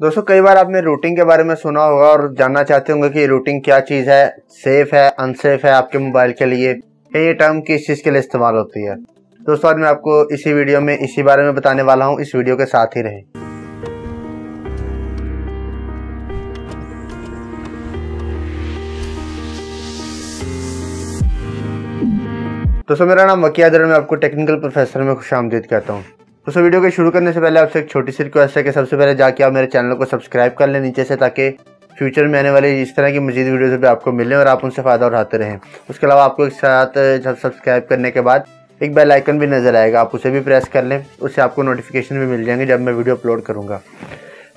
दोस्तों, कई बार आपने रूटिंग के बारे में सुना होगा और जानना चाहते होंगे कि रूटिंग क्या चीज़ है सेफ़ है अनसेफ है आपके मोबाइल के लिए, ये टर्म किस चीज़ के लिए इस्तेमाल होती है। दोस्तों, आज मैं आपको इसी वीडियो में इसी बारे में बताने वाला हूँ, इस वीडियो के साथ ही रहें। दोस्तों, मेरा नाम वकिया दर मैं आपको टेक्निकल प्रोफेसर में खुश आमदीद कहता हूँ। दोस्तों वीडियो के शुरू करने से पहले आपसे एक छोटी सी रिक्वेस्ट है कि सबसे पहले जाके आप मेरे चैनल को सब्सक्राइब कर लें नीचे से, ताकि फ्यूचर में आने वाली इस तरह की मजीद वीडियोज़ भी आपको मिलें और आप उनसे फ़ायदा उठाते रहें। उसके अलावा आपको एक साथ सब्सक्राइब करने के बाद एक बेल आइकन भी नज़र आएगा। आप उसे भी प्रेस कर लें, उससे आपको नोटिफिकेशन भी मिल जाएँगे जब मैं वीडियो अपलोड करूँगा।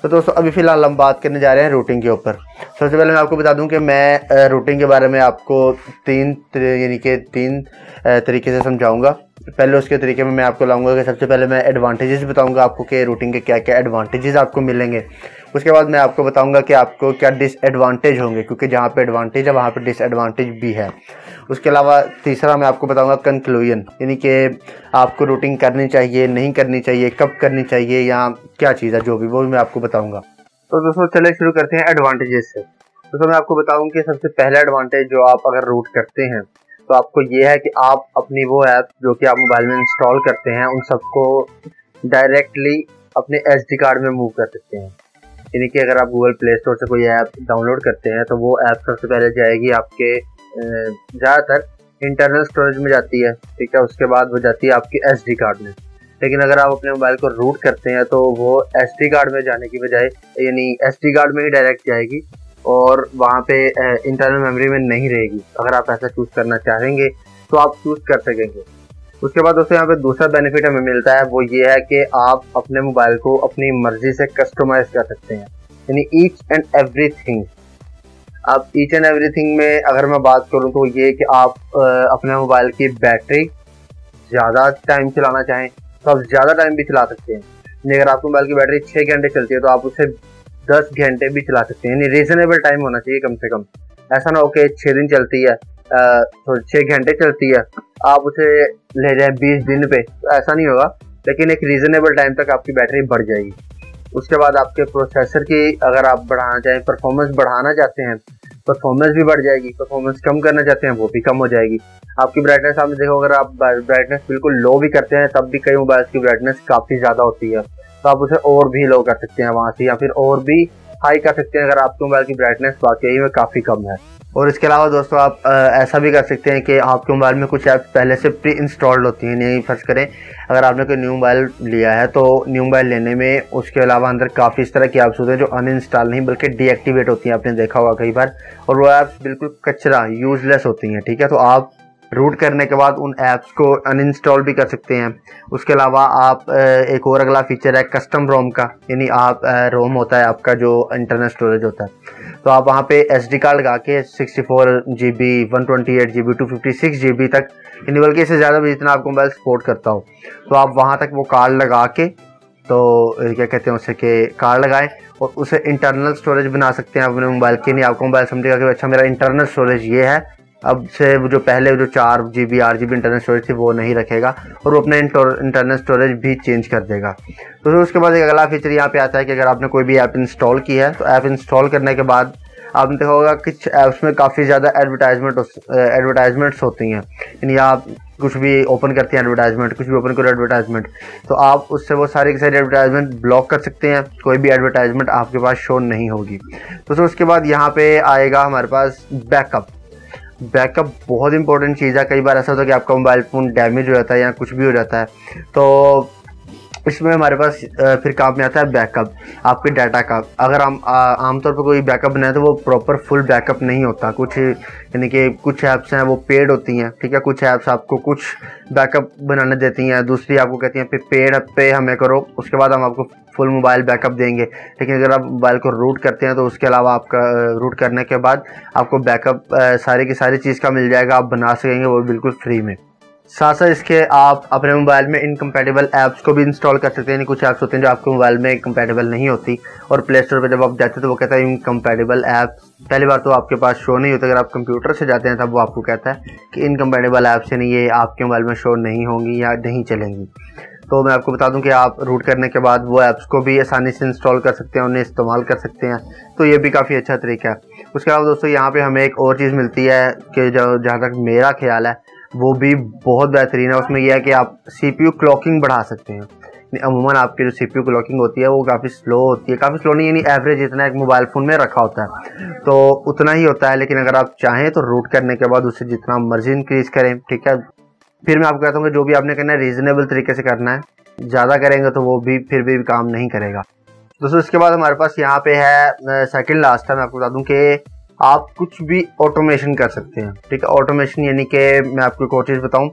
तो दोस्तों, अभी फ़िलहाल हम बात करने जा रहे हैं रूटिंग के ऊपर। सबसे पहले मैं आपको बता दूँ कि मैं रूटिंग के बारे में आपको तीन, यानी कि तीन तरीके से समझाऊँगा। पहले उसके तरीके में मैं आपको लाऊँगा कि सबसे पहले मैं एडवांटेजेस बताऊँगा आपको कि रूटिंग के क्या क्या एडवांटेजेस आपको मिलेंगे। उसके बाद मैं आपको बताऊँगा कि आपको क्या डिसएडवांटेज होंगे, क्योंकि जहाँ पे एडवांटेज है, वहाँ पे डिसएडवांटेज भी है। उसके अलावा तीसरा मैं आपको बताऊँगा कंक्लूजन यानी कि आपको रूटिंग करनी चाहिए, नहीं करनी चाहिए, कब करनी चाहिए, या क्या चीज़ है, जो भी, वो भी मैं आपको बताऊँगा। तो दोस्तों चले शुरू करते हैं एडवांटेजेस से। दोस्तों मैं आपको बताऊँ कि सबसे पहला एडवांटेज जो आप अगर रूट करते हैं तो आपको ये है कि आप अपनी वो ऐप जो कि आप मोबाइल में इंस्टॉल करते हैं, उन सबको डायरेक्टली अपने एसडी कार्ड में मूव कर सकते हैं। यानी कि अगर आप गूगल प्ले स्टोर से कोई ऐप डाउनलोड करते हैं तो वो ऐप सबसे पहले जाएगी आपके ज़्यादातर इंटरनल स्टोरेज में जाती है, ठीक है? उसके बाद वो जाती है आपके एसडी कार्ड में। लेकिन अगर आप अपने मोबाइल को रूट करते हैं तो वो एसडी कार्ड में जाने की बजाय, यानी एसडी कार्ड में ही डायरेक्ट जाएगी। और वहाँ पे इंटरनल मेमोरी में नहीं रहेगी। अगर आप ऐसा चूज़ करना चाहेंगे तो आप चूज़ कर सकेंगे। उसके बाद दोस्तों यहाँ पे दूसरा बेनिफिट हमें मिलता है, वो ये है कि आप अपने मोबाइल को अपनी मर्ज़ी से कस्टमाइज कर सकते हैं। यानी ईच एंड एवरी थिंग अब ईच एंड एवरीथिंग में अगर मैं बात करूँ तो ये कि आप अपने मोबाइल की बैटरी ज़्यादा टाइम चलाना चाहें तो आप ज़्यादा टाइम भी चला सकते हैं। अगर आपके मोबाइल की बैटरी छः घंटे चलती है तो आप उसे दस घंटे भी चला सकते हैं। यानी रीजनेबल टाइम होना चाहिए कम से कम। ऐसा ना हो कि छः दिन चलती है तो छः घंटे चलती है, आप उसे ले जाए बीस दिन पे। तो ऐसा नहीं होगा, लेकिन एक रीजनेबल टाइम तक आपकी बैटरी बढ़ जाएगी। उसके बाद आपके प्रोसेसर की अगर आप बढ़ाना चाहें परफॉर्मेंस बढ़ाना चाहते हैं परफॉर्मेंस भी बढ़ जाएगी परफॉर्मेंस कम करना चाहते हैं, वो भी कम हो जाएगी। आपकी ब्राइटनेस आपने देखो, अगर आप ब्राइटनेस बिल्कुल लो भी करते हैं, तब भी कई मोबाइल्स की ब्राइटनेस काफ़ी ज़्यादा होती है। तो आप उसे और भी लो कर सकते हैं वहाँ से, या फिर और भी हाई कर सकते हैं, अगर आपके मोबाइल की ब्राइटनेस वाकई में काफ़ी कम है। और इसके अलावा दोस्तों आप ऐसा भी कर सकते हैं कि आपके मोबाइल में कुछ ऐप्स पहले से प्री इंस्टॉल्ड होती हैं, नहीं फ़र्ज़ करें। अगर आपने कोई न्यू मोबाइल लिया है तो न्यू मोबाइल लेने में उसके अलावा अंदर काफ़ी इस तरह की ऐप्स होते हैं जो अनइंस्टॉल नहीं, बल्कि डीएक्टिवेट होती हैं, आपने देखा होगा कई बार। और वो ऐप्स बिल्कुल कचरा यूजलेस होती हैं, ठीक है? तो आप रूट करने के बाद उन ऐप्स को अनइंस्टॉल भी कर सकते हैं। उसके अलावा आप एक और अगला फीचर है कस्टम रोम का, यानी आप रोम होता है आपका जो इंटरनल स्टोरेज होता है। तो आप वहाँ पे एस डी कार्ड लगा के sixty four G B one twenty eight G B two fifty six G B तक, यानी बल्कि इससे ज़्यादा भी जितना आपको मोबाइल सपोर्ट करता हो। तो आप वहाँ तक वो कार्ड लगा के तो क्या कहते हैं उसे कि कार्ड लगाएँ और उसे इंटरनल स्टोरेज बना सकते हैं अपने मोबाइल के नहीं आपको मोबाइल समझेगा कि अच्छा मेरा इंटरनल स्टोरेज ये है अब से जो पहले जो चार जी बी आठ जी बी इंटरनल स्टोरेज थी, वो नहीं रखेगा और वो अपना इंटरनल स्टोरेज भी चेंज कर देगा। तो फिर उसके बाद एक अगला फीचर यहाँ पे आता है कि अगर आपने कोई भी ऐप इंस्टॉल की है तो ऐप इंस्टॉल करने के बाद आपने देखा होगा कुछ ऐप्स में काफ़ी ज़्यादा एडवर्टाइजमेंट एडवर्टाइजमेंट्स होती हैं। यानी आप कुछ भी ओपन करते हैं एडवर्टाइजमेंट कुछ भी ओपन करो एडवर्टाइजमेंट तो आप उससे वो सारी की सारी एडवर्टाइजमेंट ब्लॉक कर सकते हैं। कोई भी एडवर्टाइजमेंट आपके पास शो नहीं होगी। तो फिर उसके बाद यहाँ पे आएगा हमारे पास बैकअप बैकअप बहुत इंपॉर्टेंट चीज़ है। कई बार ऐसा होता है कि आपका मोबाइल फ़ोन डैमेज हो जाता है या कुछ भी हो जाता है। तो इसमें हमारे पास फिर काम में आता है बैकअप आपके डाटा का। अगर हम आमतौर पर कोई बैकअप बनाए तो वो प्रॉपर फुल बैकअप नहीं होता। कुछ, यानी कि कुछ ऐप्स हैं, वो पेड होती हैं, ठीक है? कुछ ऐप्स आपको कुछ बैकअप बनाने देती हैं, दूसरी आपको कहती हैं फिर पेड पे हमें करो। उसके बाद हम आपको फुल मोबाइल बैकअप देंगे। लेकिन अगर आप मोबाइल को रूट करते हैं तो उसके अलावा आपका रूट करने के बाद आपको बैकअप सारी की सारी चीज़ का मिल जाएगा, आप बना सकेंगे वो बिल्कुल फ्री में। साथ साथ इसके आप अपने मोबाइल में इनकम्पेटेबल ऐप्स को भी इंस्टॉल कर सकते हैं। कुछ ऐप्स होते हैं जो आपके मोबाइल में कंपेटेबल नहीं होती। और प्ले स्टोर पर जब आप जाते हैं तो वो कहता है इनकम्पेटेबल ऐप्स पहली बार तो आपके पास शो नहीं होता। अगर आप कंप्यूटर से जाते हैं तब वो आपको कहता है कि इनकम्पेटेबल ऐप्स यानी ये आपके मोबाइल में शो नहीं होंगी या नहीं चलेंगी। तो मैं आपको बता दूँ कि आप रूट करने के बाद वो ऐप्स को भी आसानी से इंस्टॉल कर सकते हैं उन्हें इस्तेमाल कर सकते हैं। तो ये भी काफ़ी अच्छा तरीका है। उसके अलावा दोस्तों, यहाँ पे हमें एक और चीज़ मिलती है कि जो जहाँ तक मेरा ख्याल है वो भी बहुत बेहतरीन है। उसमें यह है कि आप सी पी यू क्लॉकिंग बढ़ा सकते हैं। अमूमन आपकी जो सी पी यू क्लॉकिंग होती है, वो काफ़ी स्लो होती है। काफ़ी स्लो नहीं, यानी एवरेज इतना एक मोबाइल फ़ोन में रखा होता है। तो उतना ही होता है, लेकिन अगर आप चाहें तो रूट करने के बाद उसे जितना मर्ज़ी इंक्रीज करें, ठीक है? फिर मैं आपको कहता हूँ कि जो भी आपने करना है रीजनेबल तरीके से करना है। ज़्यादा करेंगे तो वो भी, फिर भी काम नहीं करेगा। दोस्तों, इसके बाद हमारे पास यहाँ पे है सेकंड लास्ट है। मैं आपको बता दूँ कि आप कुछ भी ऑटोमेशन कर सकते हैं, ठीक है? ऑटोमेशन यानी कि मैं आपको एक और चीज़ बताऊँ।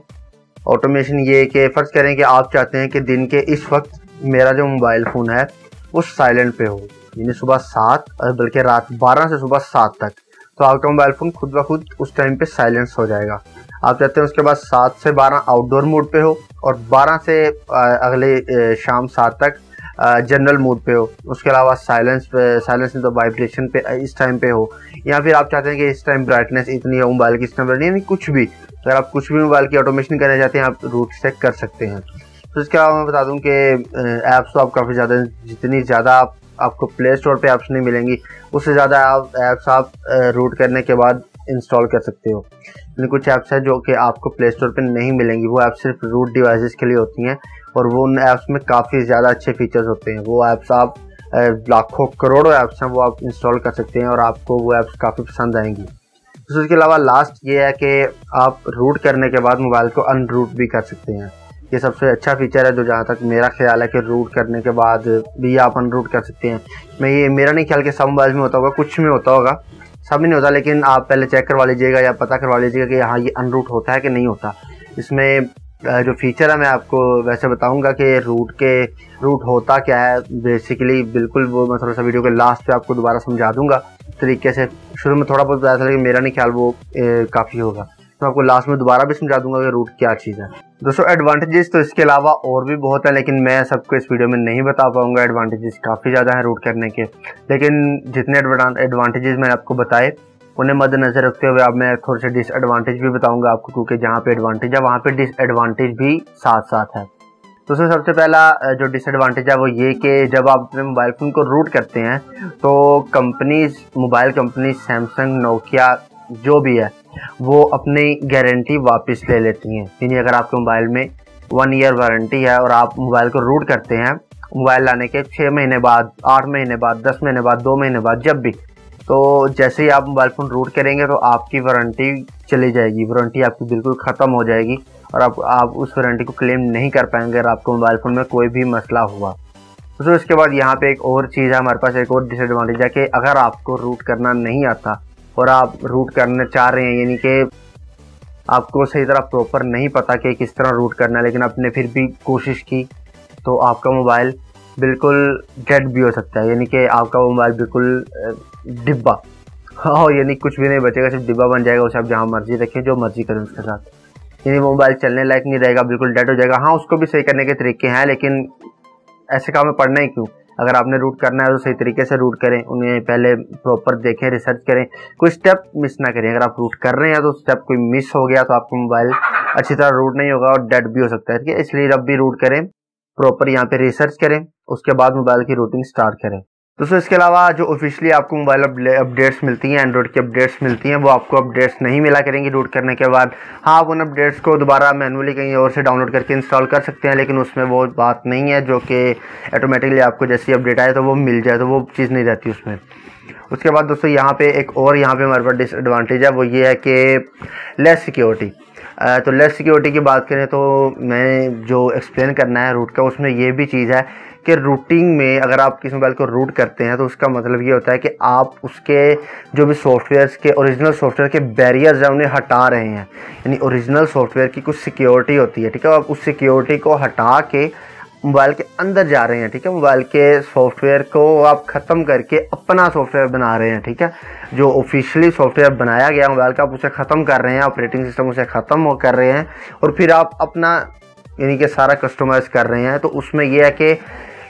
ऑटोमेशन ये कि फ़र्ज़ करें कि आप चाहते हैं कि दिन के इस वक्त मेरा जो मोबाइल फ़ोन है, वो साइलेंट पे हो। यानी सुबह सात बल्कि रात बारह से सुबह सात तक। तो आपका मोबाइल फ़ोन खुद ब खुद उस टाइम पे साइलेंस हो जाएगा। आप चाहते हैं उसके बाद सात से बारह आउटडोर मोड पे हो और बारह से अगले शाम सात तक जनरल मूड पे हो। उसके अलावा साइलेंस पे साइलेंस नहीं तो वाइब्रेशन पे इस टाइम पे हो। या फिर आप चाहते हैं कि इस टाइम ब्राइटनेस इतनी हो मोबाइल की इस टाइम यानी कुछ भी। अगर आप कुछ भी मोबाइल की ऑटोमेशन करना चाहते हैं, आप रूट से कर सकते हैं। तो इसके अलावा मैं बता दूँ कि ऐप्स तो आप काफ़ी ज़्यादा, जितनी ज़्यादा आप, आपको प्ले स्टोर पर ऐप्स नहीं मिलेंगी, उससे ज़्यादा आप ऐप्स आप रूट करने के बाद इंस्टॉल कर सकते हो। लेकिन कुछ ऐप्स हैं जो कि आपको प्ले स्टोर पर नहीं मिलेंगी। वो ऐप सिर्फ़ रूट डिवाइसेस के लिए होती हैं। और वो उन ऐप्स में काफ़ी ज़्यादा अच्छे फीचर्स होते हैं। वो ऐप्स आप लाखों, करोड़ों ऐप्स हैं, वो आप इंस्टॉल कर सकते हैं और आपको वो ऐप्स काफ़ी पसंद आएँगी। तो इसके अलावा लास्ट ये है कि आप रूट करने के बाद मोबाइल को अनरूट भी कर सकते हैं। ये सबसे अच्छा फीचर है जो जहाँ तक मेरा ख्याल है कि रूट करने के बाद भी आप अनरूट कर सकते हैं। मैं ये, मेरा नहीं ख्याल कि सब मोबाइल में होता होगा, कुछ में होता होगा। सब नहीं होता, लेकिन आप पहले चेक करवा लीजिएगा या पता करवा लीजिएगा कि हाँ ये अनरूट होता है कि नहीं होता। इसमें जो फीचर है, मैं आपको वैसे बताऊँगा कि रूट के रूट होता क्या है। बेसिकली बिल्कुल वो मैं थोड़ा सा वीडियो के लास्ट पे आपको दोबारा समझा दूँगा। तरीके से शुरू में थोड़ा बहुत बताया था लेकिन मेरा नहीं ख्याल, वो काफ़ी होगा। तो आपको लास्ट में दोबारा भी समझा दूँगा कि रूट क्या चीज़ है। दोस्तों एडवांटेजेस तो इसके अलावा और भी बहुत है, लेकिन मैं सबको इस वीडियो में नहीं बता पाऊँगा। एडवांटेजेस काफ़ी ज़्यादा है रूट करने के। लेकिन जितने एडवांटेजेस मैंने आपको बताए उन्हें मद्देनजर रखते हुए अब मैं थोड़े से डिसएडवांटेज भी बताऊँगा आपको, क्योंकि जहाँ पे एडवांटेज है, वहाँ पे डिसएडवांटेज भी साथ साथ है। तो उसमें सबसे पहला जो डिसएडवांटेज है, वो ये कि जब आप अपने मोबाइल फ़ोन को रूट करते हैं तो companies mobile company Samsung Nokia जो भी है, वो अपनी गारंटी वापस ले लेती हैं। यानी अगर आपके मोबाइल में वन ईयर वारंटी है और आप मोबाइल को रूट करते हैं मोबाइल लाने के छः महीने बाद, आठ महीने बाद, दस महीने बाद, दो महीने बाद, जब भी तो जैसे ही आप मोबाइल फ़ोन रूट करेंगे तो आपकी वारंटी चली जाएगी। वारंटी आपकी बिल्कुल ख़त्म हो जाएगी और आप आप उस वारंटी को क्लेम नहीं कर पाएँगे अगर आपको मोबाइल फ़ोन में कोई भी मसला हुआ। तो इसके बाद यहाँ पे एक और चीज़ है, हमारे पास एक और डिसएडवांटेज है कि अगर आपको रूट करना नहीं आता और आप रूट करना चाह रहे हैं, यानी कि आपको सही तरह प्रॉपर नहीं पता कि किस तरह रूट करना है, लेकिन आपने फिर भी कोशिश की तो आपका मोबाइल बिल्कुल डेड भी हो सकता है, यानी कि आपका मोबाइल बिल्कुल डिब्बा। हाँ यानी कुछ भी नहीं बचेगा, सिर्फ़ डिब्बा बन जाएगा उसे आप जहाँ मर्ज़ी रखें, जो मर्ज़ी करें उसके साथ। यानी मोबाइल चलने लायक नहीं रहेगा, बिल्कुल डेड हो जाएगा। हाँ उसको भी सही करने के तरीके हैं, लेकिन ऐसे काम में पढ़ना ही क्यों? अगर आपने रूट करना है तो सही तरीके से रूट करें, उन्हें पहले प्रॉपर देखें रिसर्च करें। कोई स्टेप मिस ना करें। अगर आप रूट कर रहे हैं तो स्टेप कोई मिस हो गया तो आपका मोबाइल अच्छी तरह रूट नहीं होगा और डेड भी हो सकता है। ठीक है, इसलिए जब भी रूट करें प्रॉपर यहाँ पे रिसर्च करें। उसके बाद मोबाइल की रूटिंग स्टार्ट करें। दोस्तों इसके अलावा जो ऑफिशियली आपको मोबाइल अपडेट्स मिलती हैं एंड्रॉइड की अपडेट्स मिलती हैं, वो आपको अपडेट्स नहीं मिला करेंगी रूट करने के बाद हाँ आप उन अपडेट्स को दोबारा मैनुअली कहीं और से डाउनलोड करके इंस्टॉल कर सकते हैं, लेकिन उसमें वो बात नहीं है जो कि ऑटोमेटिकली आपको जैसी अपडेट आए तो वो मिल जाए तो वो चीज़ नहीं रहती उसमें। उसके बाद दोस्तों, यहाँ पे एक और, यहाँ पे हमारे पास डिसएडवांटेज है, वो ये है कि लेस सिक्योरिटी तो लेस सिक्योरिटी की बात करें तो मैं जो एक्सप्लेन करना है रूट का, उसमें ये भी चीज़ है कि रूटिंग में अगर आप किसी मोबाइल को रूट करते हैं तो उसका मतलब ये होता है कि आप उसके जो भी सॉफ्टवेयर के ओरिजिनल सॉफ्टवेयर के बैरियर्स हैं, उन्हें हटा रहे हैं। यानी ओरिजिनल सॉफ्टवेयर की कुछ सिक्योरिटी होती है, ठीक है? आप उस सिक्योरिटी को हटा के मोबाइल के अंदर जा रहे हैं, ठीक है? मोबाइल के सॉफ्टवेयर को आप ख़त्म करके अपना सॉफ्टवेयर बना रहे हैं, ठीक है? जो ऑफिशियली सॉफ्टवेयर बनाया गया मोबाइल का आप उसे ख़त्म कर रहे हैं ऑपरेटिंग सिस्टम उसे ख़त्म कर रहे हैं, और फिर आप अपना यानी कि सारा कस्टमाइज़ कर रहे हैं तो उसमें यह है कि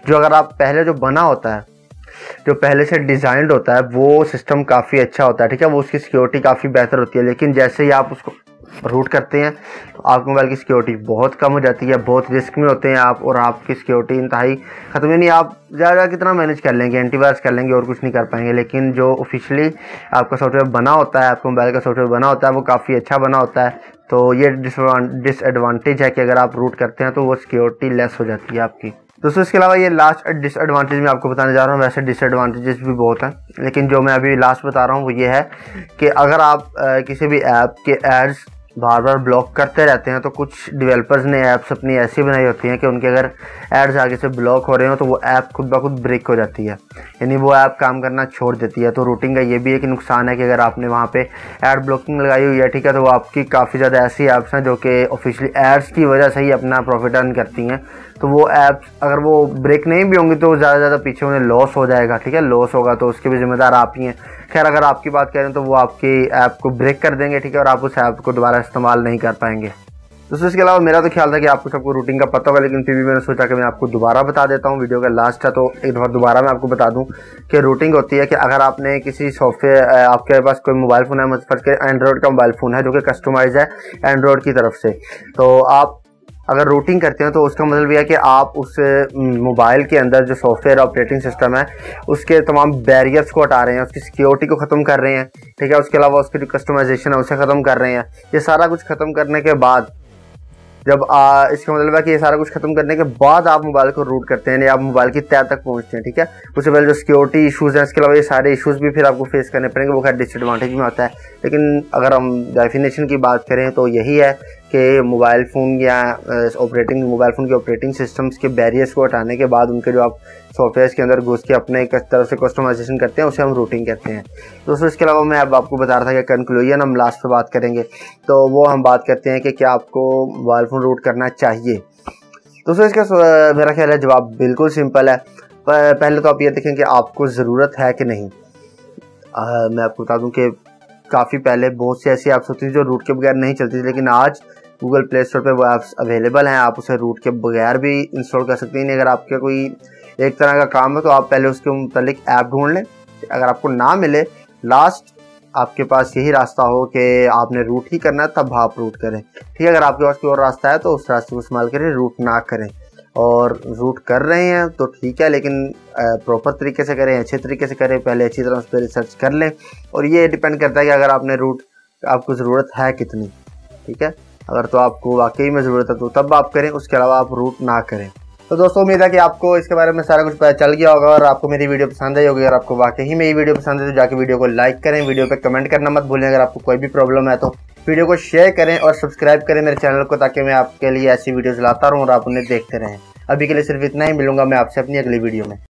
जो अगर आप पहले जो बना होता है, जो पहले से डिज़ाइंड होता है, वो सिस्टम काफ़ी अच्छा होता है, ठीक है? वो उसकी सिक्योरिटी काफ़ी बेहतर होती है। लेकिन जैसे ही आप उसको रूट करते हैं तो आपके मोबाइल की सिक्योरिटी बहुत कम हो जाती है, बहुत रिस्क में होते हैं आप, और आपकी सिक्योरिटी इंतहाई ख़त्म ही। नहीं आप ज़्यादा कितना मैनेज कर लेंगे, एंटीवायरस कर लेंगे और कुछ नहीं कर पाएँगे। लेकिन जो ऑफिशियली आपका सॉफ्टवेयर बना होता है, आपके मोबाइल का सॉफ्टवेयर बना होता है, वो काफ़ी अच्छा बना होता है। तो ये डिसएडवांटेज है कि अगर आप रूट करते हैं तो वो सिक्योरिटी लेस हो जाती है आपकी। दोस्तों, इसके अलावा ये लास्ट डिसएडवांटेज मैं आपको बताने जा रहा हूँ। वैसे डिसएडवांटेजेस भी बहुत हैं, लेकिन जो मैं अभी लास्ट बता रहा हूँ वो ये है कि अगर आप किसी भी ऐप के एड्स बार बार ब्लॉक करते रहते हैं तो कुछ डेवलपर्स ने ऐप्स अपनी ऐसी बनाई होती हैं कि उनके अगर एड्स आगे से ब्लॉक हो रहे हो तो वो ऐप खुद ब खुद ब्रेक हो जाती है। यानी वो ऐप काम करना छोड़ देती है। तो रूटिंग का ये भी एक नुकसान है कि अगर आपने वहाँ पे ऐड ब्लॉकिंग लगाई हुई है, ठीक है तो वो आपकी काफ़ी ज़्यादा ऐसी ऐप्स हैं जो कि ऑफिशियली एड्स की वजह से ही अपना प्रॉफिट अर्न करती हैं। तो वो ऐप्स अगर वो ब्रेक नहीं भी होंगी तो ज़्यादा ज़्यादा पीछे उन्हें लॉस हो जाएगा, ठीक है? लॉस होगा तो उसके भी जिम्मेदार आप ही हैं। खैर, अगर आपकी बात करें तो वो आपकी ऐप को ब्रेक कर देंगे, ठीक है? और आप उस ऐप को दोबारा इस्तेमाल नहीं कर पाएँगे। दोस्तों, इसके अलावा मेरा तो ख्याल था कि आपको सबको रूटीन का पता होगा, लेकिन फिर भी मैंने सोचा कि मैं आपको दोबारा बता देता हूँ। वीडियो का लास्ट है तो एक बार दोबारा मैं आपको बता दूँ कि रूटिंग होती है कि अगर आपने किसी सॉफ्टवेयर आपके पास कोई मोबाइल फ़ोन है मतलब के एंड्रॉयड का मोबाइल फ़ोन है, जो कि कस्टमाइज है एंड्रॉयड की तरफ़ से तो आप अगर रूटिंग करते हैं तो उसका मतलब यह है कि आप उस मोबाइल के अंदर जो सॉफ्टवेयर ऑपरेटिंग सिस्टम है, उसके तमाम बैरियर्स को हटा रहे हैं, उसकी सिक्योरिटी को ख़त्म कर रहे हैं, ठीक है? उसके अलावा उसकी जो कस्टमाइजेशन है, उसे ख़त्म कर रहे हैं। ये सारा कुछ ख़त्म करने के बाद जब आ, इसका मतलब है कि ये सारा कुछ खत्म करने के बाद आप मोबाइल को रूट करते हैं या आप मोबाइल की तय तक पहुँचते हैं ठीक है? उससे पहले जो सिक्योरिटी इशूज़ हैं इसके अलावा ये सारे इशूज़ भी फिर आपको फेस करने पड़ेंगे वो खैर डिसएडवांटेज में आता है। लेकिन अगर हम डेफिनेशन की बात करें तो यही है कि मोबाइल फ़ोन या ऑपरेटिंग मोबाइल फ़ोन के ऑपरेटिंग सिस्टम्स के बैरियर्स को हटाने के बाद उनके जो आप सॉफ्टवेयर के अंदर घुस के अपने एक तरफ़ से कस्टमाइजेशन करते हैं उसे हम रूटिंग करते हैं। दोस्तों इसके अलावा मैं अब आपको बता रहा था कि कंक्लूजन हम लास्ट पे बात करेंगे। तो वो हम बात करते हैं कि क्या आपको मोबाइल फ़ोन रूट करना चाहिए। दोस्तों इसका मेरा ख्याल है जवाब बिल्कुल सिंपल है। पहले तो आप ये देखें कि आपको ज़रूरत है कि नहीं। आ, मैं आपको बता दूँ कि काफ़ी पहले बहुत सी ऐसी ऐप्स होती थी जो रूट के बगैर नहीं चलती थी लेकिन आज गूगल प्ले स्टोर पर वो ऐप्स अवेलेबल हैं। आप उसे रूट के बगैर भी इंस्टॉल कर सकते हैं। अगर आपके कोई एक तरह का काम है तो आप पहले उसके मतलब ऐप ढूंढ लें। अगर आपको ना मिले लास्ट आपके पास यही रास्ता हो कि आपने रूट ही करना है, तब आप रूट करें। ठीक है, अगर आपके पास कोई और रास्ता है तो उस रास्ते को इस्तेमाल करें रूट ना करें। और रूट कर रहे हैं तो ठीक है, लेकिन प्रॉपर तरीके से करें, अच्छे तरीके से करें, पहले अच्छी तरह उस पर रिसर्च कर लें। और ये डिपेंड करता है कि अगर आपने रूट आपको ज़रूरत है कितनी। ठीक है, अगर तो आपको वाकई में ज़रूरत है तो तब आप करें, उसके अलावा आप रूट ना करें। तो दोस्तों, उम्मीद है कि आपको इसके बारे में सारा कुछ पता चल गया होगा और आपको मेरी वीडियो पसंद आई होगी। अगर आपको वाकई ही मेरी वीडियो पसंद है तो जाकर वीडियो को लाइक करें, वीडियो पर कमेंट करना मत भूलें। अगर आपको कोई भी प्रॉब्लम है तो वीडियो को शेयर करें और सब्सक्राइब करें मेरे चैनल को, ताकि मैं आपके लिए ऐसी वीडियोज़ लाता रहूँ और आप उन्हें देखते रहें। अभी के लिए सिर्फ़ इतना ही। मिलूँगा मैं आपसे अपनी अगली वीडियो में।